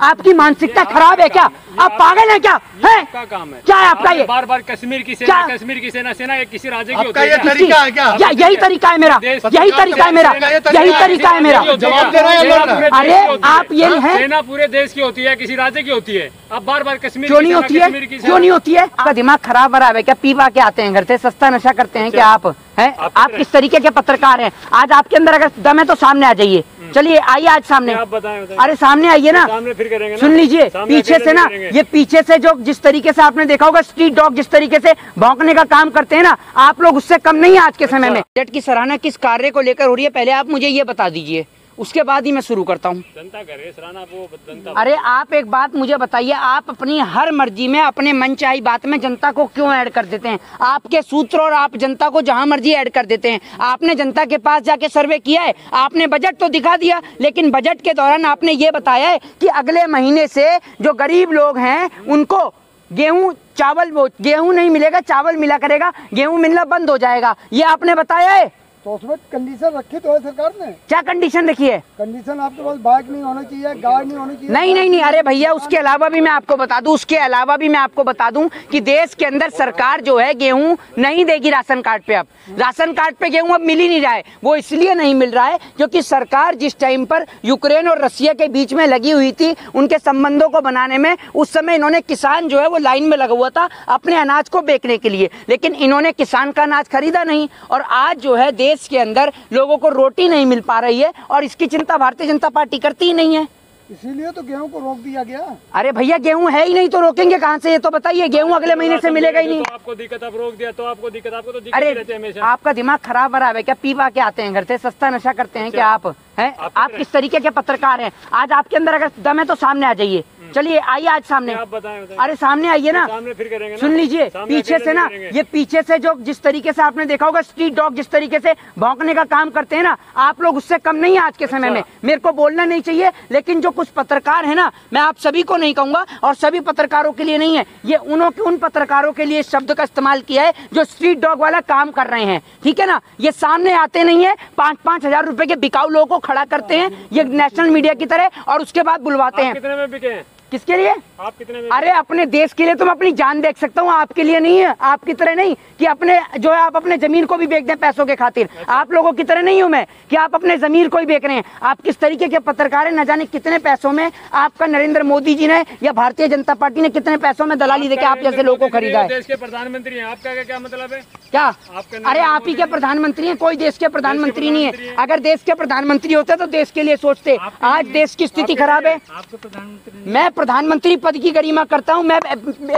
आपकी मानसिकता खराब है क्या? आप पागल है क्या? है आपका काम है। क्या है आपका ये? बार बार कश्मीर की सेना कश्मीर की सेना सेना ये किसी राज्य की होती आपका है। ये? तरीका है क्या? यही तरीका है मेरा। यही तरीका है मेरा। तरीका यही। तरीका है मेरा। हैं अरे, की होती है। आप यही हैं? सेना पूरे देश की होती है किसी राज्य की होती है। अब बार बार कश्मीर क्यों नहीं होती है? क्यों नहीं होती है? आपका दिमाग खराब बराबर है क्या? पीवा के आते हैं घर से? सस्ता नशा करते हैं क्या आप? हैं? आप आप किस तरीके के पत्रकार हैं? आज आपके अंदर अगर दम है तो सामने आ जाइए। चलिए आइए आज सामने। आप बताएँ बताएँ। अरे सामने आइए ना। सामने फिर करेंगे ना। सुन लीजिए पीछे से ना ये पीछे से जो जिस तरीके से आपने देखा होगा स्ट्रीट डॉग जिस तरीके से भौंकने का काम करते हैं ना आप लोग उससे कम नहीं आज के समय में। बजट की सराहना किस कार्य को लेकर हो रही है? पहले आप मुझे ये बता दीजिए। उसके बाद ही मैं शुरू करता हूँ। जनता करे सराहना वो जनता अरे आप एक बात मुझे बताइए आप अपनी हर मर्ज़ी में अपने मन चाही बात में जनता को क्यों ऐड कर देते हैं? आपके सूत्र और आप जनता को जहाँ मर्ज़ी ऐड कर देते हैं। आपने जनता के पास जाके सर्वे किया है आपने बजट तो दिखा दिया लेकिन बजट के दौरान आपने ये बताया है कि अगले महीने से जो गरीब लोग हैं उनको गेहूँ चावल गेहूँ नहीं मिलेगा चावल मिला करेगा गेहूँ मिलना बंद हो जाएगा। ये आपने बताया है? तो उसमें कंडीशन रखी तो है सरकार ने। क्या कंडीशन रखी है? कंडीशन आपके पास बाइक नहीं होना चाहिए गाड़ी नहीं होनी चाहिए। नहीं नहीं नहीं अरे भैया उसके अलावा भी मैं आपको बता दूँ उसके अलावा भी मैं आपको बता दूँ कि देश के अंदर सरकार जो है गेहूँ नहीं देगी राशन कार्ड पे अब। राशन कार्ड पे गेहूँ अब मिल ही नहीं रहा है। वो इसलिए नहीं मिल रहा है क्योंकि सरकार जिस टाइम पर यूक्रेन और रसिया के बीच में लगी हुई थी उनके संबंधों को बनाने में उस समय इन्होंने किसान जो है वो लाइन में लगा हुआ था अपने अनाज को बेचने के लिए। लेकिन इन्होंने किसान का अनाज खरीदा नहीं और आज जो है देश के अंदर लोगों को रोटी नहीं मिल पा रही है और इसकी चिंता भारतीय जनता पार्टी करती ही नहीं है। इसीलिए तो गेहूँ को रोक दिया गया। अरे भैया गेहूँ है ही नहीं तो रोकेंगे कहाँ से? ये तो बताइए गेहूँ अगले महीने से मिलेगा ही नहीं। तो आपको दिक्कत अब रोक दिया तो आपको दिक्कत आपको तो दिक्कत अरे ही रहती हमेशा। आपका दिमाग खराब बराबर है क्या? पीवा के आते हैं घर से सस्ता नशा करते हैं क्या आप? हैं? आप आप किस तरीके के पत्रकार हैं? आज आपके अंदर अगर दम है तो सामने आ जाइए। चलिए आइए आज सामने। आप बताएँ बताएँ। अरे सामने आइए ना। सामने फिर करेंगे ना। सुन लीजिए पीछे से ना ये पीछे से जो जिस तरीके से आपने देखा होगा स्ट्रीट डॉग जिस तरीके से भौंकने का काम करते हैं ना आप लोग उससे कम नहीं है आज के समय में। मेरे को बोलना नहीं चाहिए लेकिन जो कुछ पत्रकार है ना मैं आप सभी को नहीं कहूँगा और सभी पत्रकारों के लिए नहीं है ये उन पत्रकारों के लिए शब्द का इस्तेमाल किया है जो स्ट्रीट डॉग वाला काम कर रहे हैं। ठीक है ना? ये सामने आते नहीं है पाँच पाँच हज़ार रुपए के बिकाऊ लोगों को खड़ा करते हैं ये नेशनल मीडिया की तरह और उसके बाद बुलवाते हैं। कितने में बिके हैं? किसके लिए? आप कितने में अरे अपने देश के लिए तो मैं अपनी जान देख सकता हूँ आपके लिए नहीं है आपकी तरह नहीं कि अपने जो है आप अपने ज़मीन को भी बेच दें पैसों के खातिर। आप लोगों की तरह नहीं हूँ मैं कि आप अपने ज़मीन को ही बेच रहे हैं। आप किस तरीके के पत्रकार हैं न जाने कितने पैसों में आपका नरेंद्र मोदी जी ने या भारतीय जनता पार्टी ने कितने पैसों में दलाली देके आप जैसे लोगों को खरीदा है? प्रधानमंत्री हैं आपका क्या मतलब है? क्या? अरे आप ही के प्रधानमंत्री हैं कोई देश के प्रधानमंत्री नहीं है। अगर देश के प्रधानमंत्री होते तो देश के लिए सोचते। आज देश की स्थिति खराब है। मैं प्रधानमंत्री पद की गरिमा करता हूँ। मैं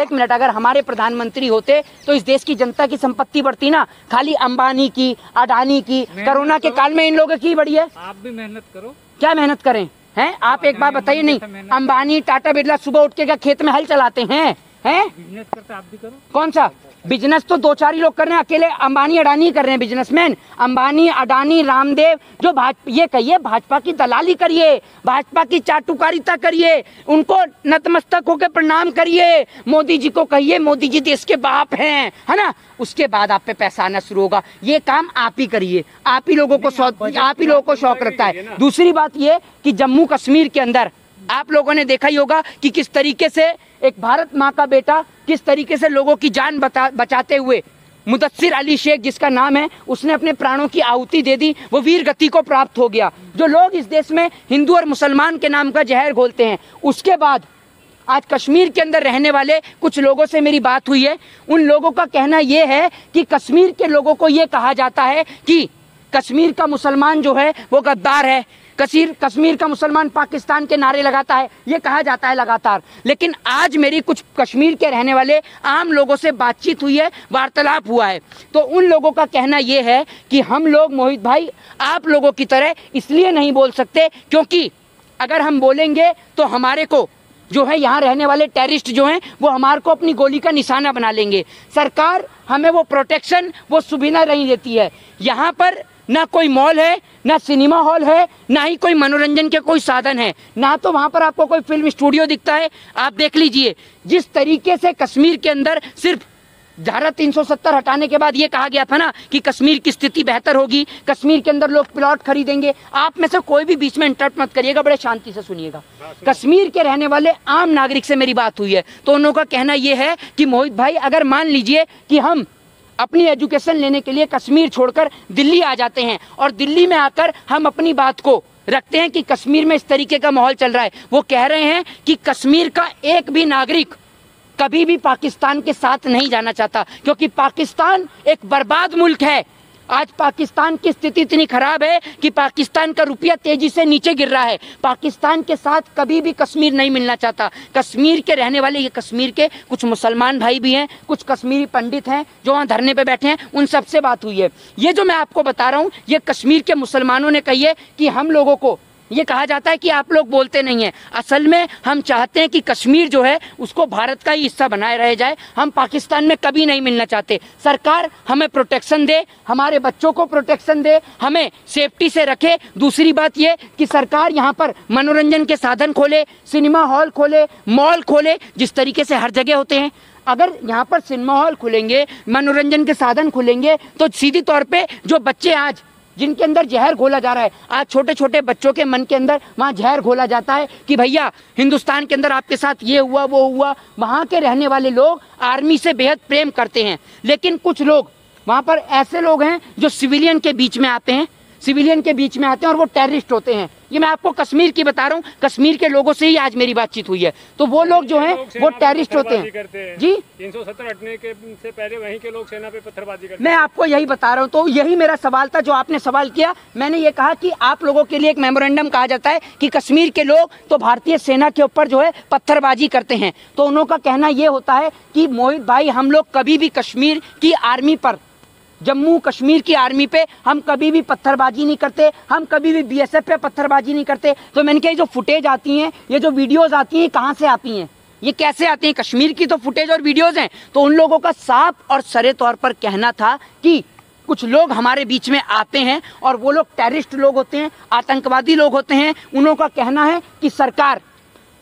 एक मिनट अगर हमारे प्रधानमंत्री होते तो इस देश की जनता की संपत्ति बढ़ती ना। खाली अंबानी की अडानी की कोरोना के काल में इन लोगों की बढ़ी है। आप भी मेहनत करो। क्या मेहनत करें? हैं? आप एक बात बताइए नहीं। अंबानी टाटा बिरला सुबह उठ के क्या खेत में हल चलाते हैं? हैं? बिज़नेस करते आप भी करो। कौन सा? बिज़नेस तो दो चार ही लोग कर रहे हैं अकेले अंबानी अडानी कर रहे हैं बिजनेसमैन अंबानी अडानी रामदेव जो भाजपा ये कहिए भाजपा की दलाली करिए भाजपा की चाटुकारिता करिए उनको नतमस्तक होकर प्रणाम करिए। मोदी जी को कहिए मोदी जी देश के बाप हैं है ना? उसके बाद आप पे पैसा आना शुरू होगा। ये काम आप ही करिए। आप ही लोगों को आप ही लोगों को शौक रखता है। दूसरी बात ये कि जम्मू कश्मीर के अंदर आप लोगों ने देखा ही होगा कि किस तरीके से एक भारत माँ का बेटा किस तरीके से लोगों की जान बता, बचाते हुए मुदस्सिर अली शेख जिसका नाम है उसने अपने प्राणों की आहुति दे दी वो वीर गति को प्राप्त हो गया। जो लोग इस देश में हिंदू और मुसलमान के नाम का जहर घोलते हैं उसके बाद आज कश्मीर के अंदर रहने वाले कुछ लोगों से मेरी बात हुई है। उन लोगों का कहना यह है कि कश्मीर के लोगों को ये कहा जाता है कि कश्मीर का मुसलमान जो है वो गद्दार है। कश्मीर कश्मीर का मुसलमान पाकिस्तान के नारे लगाता है, ये कहा जाता है लगातार। लेकिन आज मेरी कुछ कश्मीर के रहने वाले आम लोगों से बातचीत हुई है, वार्तालाप हुआ है। तो उन लोगों का कहना ये है कि हम लोग, मोहित भाई, आप लोगों की तरह इसलिए नहीं बोल सकते क्योंकि अगर हम बोलेंगे तो हमारे को जो है यहाँ रहने वाले टेररिस्ट जो हैं, वो हमारे को अपनी गोली का निशाना बना लेंगे। सरकार हमें वो प्रोटेक्शन, वो सुविधा नहीं देती है। यहाँ पर ना कोई मॉल है, ना सिनेमा हॉल है, ना ही कोई मनोरंजन के कोई साधन है। ना तो वहाँ पर आपको कोई फ़िल्म स्टूडियो दिखता है, आप देख लीजिए। जिस तरीके से कश्मीर के अंदर सिर्फ़ धारा 370 हटाने के बाद ये कहा गया था ना कि कश्मीर की स्थिति बेहतर होगी, कश्मीर के अंदर लोग प्लॉट खरीदेंगे। आप में से कोई भी बीच में इंटरप्ट मत करिएगा, बड़े शांति से सुनिएगा। कश्मीर के रहने वाले आम नागरिक से मेरी बात हुई है। तो उन्हों का कहना ये है कि मोहित भाई, अगर मान लीजिए कि हम अपनी एजुकेशन लेने के लिए कश्मीर छोड़कर दिल्ली आ जाते हैं और दिल्ली में आकर हम अपनी बात को रखते हैं कि कश्मीर में इस तरीके का माहौल चल रहा है। वो कह रहे हैं कि कश्मीर का एक भी नागरिक कभी भी पाकिस्तान के साथ नहीं जाना चाहता, क्योंकि पाकिस्तान एक बर्बाद मुल्क है। आज पाकिस्तान की स्थिति इतनी खराब है कि पाकिस्तान का रुपया तेज़ी से नीचे गिर रहा है। पाकिस्तान के साथ कभी भी कश्मीर नहीं मिलना चाहता। कश्मीर के रहने वाले, ये कश्मीर के कुछ मुसलमान भाई भी हैं, कुछ कश्मीरी पंडित हैं, जो वहाँ धरने पर बैठे हैं, उन सबसे बात हुई है। ये जो मैं आपको बता रहा हूँ, ये कश्मीर के मुसलमानों ने कही है कि हम लोगों को ये कहा जाता है कि आप लोग बोलते नहीं हैं। असल में हम चाहते हैं कि कश्मीर जो है, उसको भारत का ही हिस्सा बनाए रह जाए। हम पाकिस्तान में कभी नहीं मिलना चाहते। सरकार हमें प्रोटेक्शन दे, हमारे बच्चों को प्रोटेक्शन दे, हमें सेफ्टी से रखे। दूसरी बात ये कि सरकार यहाँ पर मनोरंजन के साधन खोले सिनेमा हॉल खोले मॉल खोले, जिस तरीके से हर जगह होते हैं। अगर यहाँ पर सिनेमा हॉल खुलेंगे, मनोरंजन के साधन खुलेंगे तो सीधी तौर पे जो बच्चे आज जिनके अंदर जहर घोला जा रहा है। आज छोटे छोटे बच्चों के मन के अंदर वहाँ जहर घोला जाता है कि भैया, हिंदुस्तान के अंदर आपके साथ ये हुआ, वो हुआ। वहाँ के रहने वाले लोग आर्मी से बेहद प्रेम करते हैं। लेकिन कुछ लोग, वहाँ पर ऐसे लोग हैं जो सिविलियन के बीच में आते हैं। सिविलियन के बीच में आते हैं और वो टेररिस्ट होते हैं। ये मैं आपको कश्मीर की बता रहा हूँ। कश्मीर के लोगों से ही आज मेरी बातचीत हुई है। तो वो लोग जो हैं वो टेररिस्ट होते हैं। जी? तीन सौ सत्तर हटने के से पहले वहीं के लोग सेना पे पत्थरबाजी करते मैं आपको यही बता रहा हूँ। तो यही मेरा सवाल था जो आपने सवाल किया। मैंने ये कहा कि आप लोगों के लिए एक मेमोरेंडम कहा जाता है कि कश्मीर के लोग तो भारतीय सेना के ऊपर जो है पत्थरबाजी करते हैं। तो उन्हों का कहना ये होता है कि मोहित भाई हम लोग कभी भी कश्मीर की आर्मी पर जम्मू कश्मीर की आर्मी पे हम कभी भी पत्थरबाजी नहीं करते, हम कभी भी बीएसएफ पे पत्थरबाजी नहीं करते। तो मैंने कहा, ये जो फुटेज आती हैं, ये जो वीडियोज़ आती हैं कहाँ से आती हैं? ये कैसे आती हैं? कश्मीर की तो फुटेज और वीडियोज़ हैं। तो उन लोगों का साफ़ और सरे तौर पर कहना था कि कुछ लोग हमारे बीच में आते हैं और वो लोग टेररिस्ट लोग होते हैं, आतंकवादी लोग होते हैं। उन्हों का कहना है कि सरकार,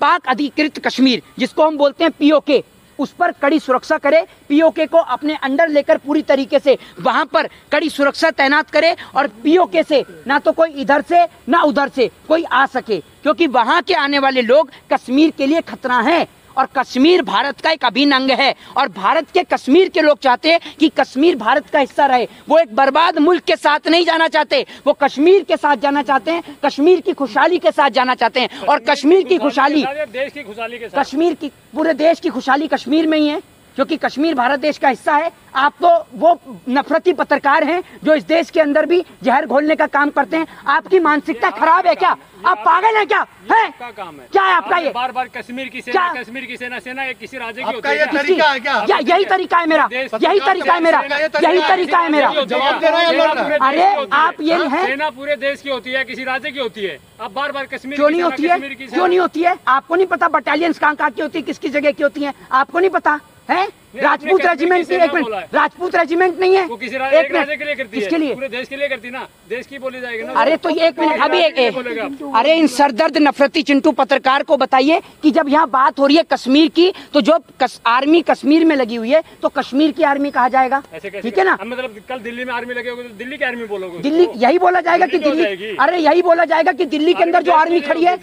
पाक अधिकृत कश्मीर, जिसको हम बोलते हैं पीओके उस पर कड़ी सुरक्षा करे पीओके को अपने अंडर लेकर पूरी तरीके से वहाँ पर कड़ी सुरक्षा तैनात करे और पीओके से ना तो कोई इधर से, ना उधर से कोई आ सके, क्योंकि वहाँ के आने वाले लोग कश्मीर के लिए खतरा हैं। और कश्मीर भारत का एक अभिन्न अंग है। और भारत के कश्मीर के लोग चाहते हैं कि कश्मीर भारत का हिस्सा रहे। वो एक बर्बाद मुल्क के साथ नहीं जाना चाहते। वो कश्मीर के साथ जाना चाहते हैं कश्मीर की खुशहाली के साथ जाना चाहते हैं। और कश्मीर की खुशहाली देश की खुशहाली कश्मीर की पूरे देश की खुशहाली कश्मीर में ही है। क्योंकि कश्मीर भारत देश का हिस्सा है आप तो वो नफरती पत्रकार हैं जो इस देश के अंदर भी जहर घोलने का काम करते हैं। आपकी मानसिकता खराब है क्या? आप पागल हैं क्या? है? काम है। क्या है आपका ये? बार बार कश्मीर की सेना कश्मीर की सेना सेना एक किसी राज्य की है ये तरीका है क्या? यही तरीका है मेरा? यही तरीका है मेरा? यही तरीका है। मेरा? हैं अरे। आप ये हाँ, हैं? सेना पूरे देश की होती है किसी राज्य की होती है। अब बार बार कश्मीर क्यों नहीं होती है? क्यों नहीं होती है? आपको नहीं पता बटालियंस कहाँ कहाँ की होती है किसकी जगह की होती है? आपको नहीं पता? है राजपूत रेजिमेंट की एक मिनट राजपूत रेजिमेंट नहीं है। वो किसी एक राज्य के लिए करती किसके लिए? पूरे देश के लिए करती ना। देश की बोली जाएगी ना। अरे तो ये एक मिनट अभी एक, अरे इन सरदर्द नफरती चिंटू पत्रकार को बताइए कि जब यहाँ बात हो रही है कश्मीर की तो जो कस, आर्मी कश्मीर में लगी हुई है तो कश्मीर की आर्मी कहा जाएगा? ठीक है ना? मतलब कल दिल्ली में आर्मी लगे होगे तो दिल्ली की आर्मी बोलोगे दिल्ली यही बोला जाएगा की दिल्ली। अरे यही बोला जाएगा की दिल्ली के अंदर जो आर्मी खड़ी है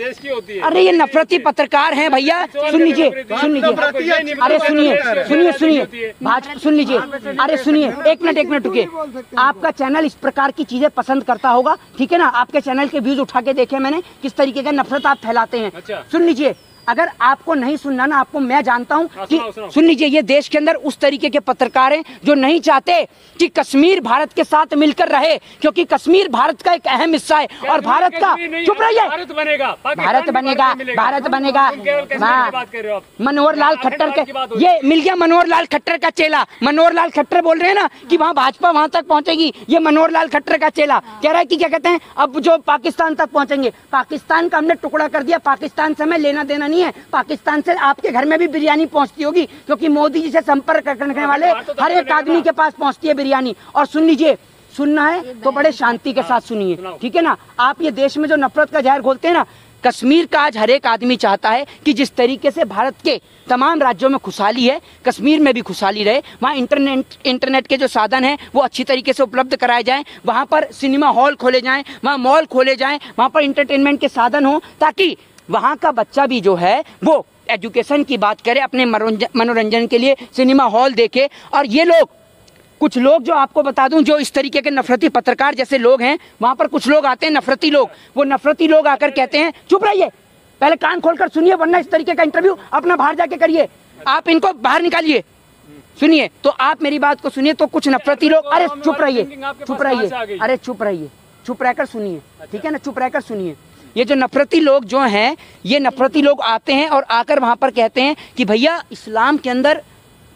अरे ये नफरती पत्रकार है भैया सुन लीजिए सुन लीजिए। अरे सुनिए सुनिए सुनिए भाजपा सुन लीजिए। अरे सुनिए एक मिनट एक मिनट रुकिए। आपका चैनल इस प्रकार की चीज़ें पसंद करता होगा ठीक है ना? आपके चैनल के व्यूज़ उठा के देखे मैंने किस तरीके का नफरत आप फैलाते हैं। अच्छा। सुन लीजिए अगर आपको नहीं सुनना ना आपको मैं जानता हूँ हाँ, कि। सुन लीजिए ये देश के अंदर उस तरीके के पत्रकार हैं जो नहीं चाहते कि कश्मीर भारत के साथ मिलकर रहे क्योंकि कश्मीर भारत का एक अहम हिस्सा है और भारत का चुप रहिए। भारत बनेगा भारत बनेगा भारत बनेगा। हाँ। मनोहर लाल खट्टर के ये मिल गया मनोहर लाल खट्टर का चेला। मनोहर लाल खट्टर बोल रहे हैं ना कि वहाँ भाजपा वहाँ तक पहुंचेगी। ये मनोहर लाल खट्टर का चेला। कह रहा है कि क्या कहते हैं अब जो पाकिस्तान तक पहुँचेंगे। पाकिस्तान का हमने टुकड़ा कर दिया। पाकिस्तान से हमें लेना देना नहीं है। पाकिस्तान से आपके घर में भी बिरयानी पहुँचती होगी क्योंकि मोदी जी से संपर्क करने वाले हर एक आदमी के पास पहुँचती है बिरयानी। और सुन लीजिए सुनना है तो बड़े शांति के साथ सुनिए ठीक है ना? आप ये देश में जो नफरत का जहर घोलते हैं ना कश्मीर का आज हर एक आदमी चाहता है कि जिस तरीके से भारत के तमाम राज्यों में खुशहाली है कश्मीर में भी खुशहाली रहे वहाँ इंटरनेट इंटरनेट के जो साधन हैं वो अच्छी तरीके से उपलब्ध कराए जाएँ वहाँ पर सिनेमा हॉल खोले जाएँ वहाँ मॉल खोले जाएँ वहाँ पर इंटरटेनमेंट के साधन हों ताकि वहाँ का बच्चा भी जो है, वो एजुकेशन की बात करे, अपने मनोरंजन के लिए सिनेमा हॉल देखे। और ये लोग, कुछ लोग जो आपको बता दूँ, जो इस तरीके के नफरती पत्रकार जैसे लोग हैं, वहाँ पर कुछ लोग आते हैं, नफरती लोग। वो नफरती लोग आकर कहते हैं, चुप रहिए, पहले कान खोलकर सुनिए, वरना इस तरीके का इंटरव्यू अपना बाहर जाके करिए। आप इनको बाहर निकालिए। सुनिए तो आप मेरी बात को सुनिए तो कुछ नफरती लोग, अरे चुप रहिए चुप रहिए, अरे चुप रहिए, चुप रहकर सुनिए, ठीक है ना, चुप रहकर सुनिए। ये जो नफरती लोग जो हैं, ये नफरती लोग आते हैं और आकर वहाँ पर कहते हैं कि भैया, इस्लाम के अंदर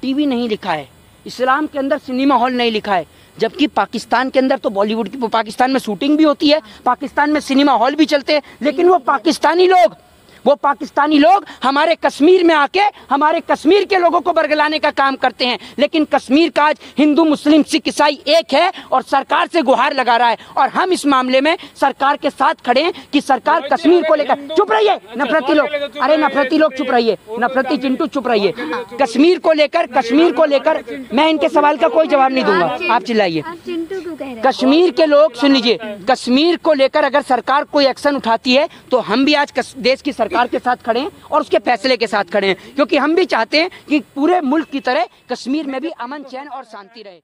टीवी नहीं लिखा है। इस्लाम के अंदर सिनेमा हॉल नहीं लिखा है। जबकि पाकिस्तान के अंदर तो बॉलीवुड की, पाकिस्तान में शूटिंग भी होती है, पाकिस्तान में सिनेमा हॉल भी चलते हैं, लेकिन वो पाकिस्तानी लोग वो पाकिस्तानी लोग हमारे कश्मीर में आके हमारे कश्मीर के लोगों को बरगलाने का काम करते हैं। लेकिन कश्मीर का आज हिंदू मुस्लिम सिख ईसाई एक है और सरकार से गुहार लगा रहा है। और हम इस मामले में सरकार के साथ खड़े हैं कि सरकार कश्मीर को लेकर चुप रहिए नफरती लोग। अरे नफरती लोग चुप रहिए नफरती चिंटू चुप रहिए। कश्मीर को लेकर कश्मीर को लेकर मैं इनके सवाल का कोई जवाब नहीं दूँगा। आप चिल्लाइए। कश्मीर के लोग, सुन लीजिए, कश्मीर को लेकर अगर सरकार कोई एक्शन उठाती है तो हम भी आज देश की सरकार के साथ खड़े हैं और उसके फैसले के साथ खड़े हैं। क्योंकि हम भी चाहते हैं कि पूरे मुल्क की तरह कश्मीर में भी अमन चैन और शांति रहे।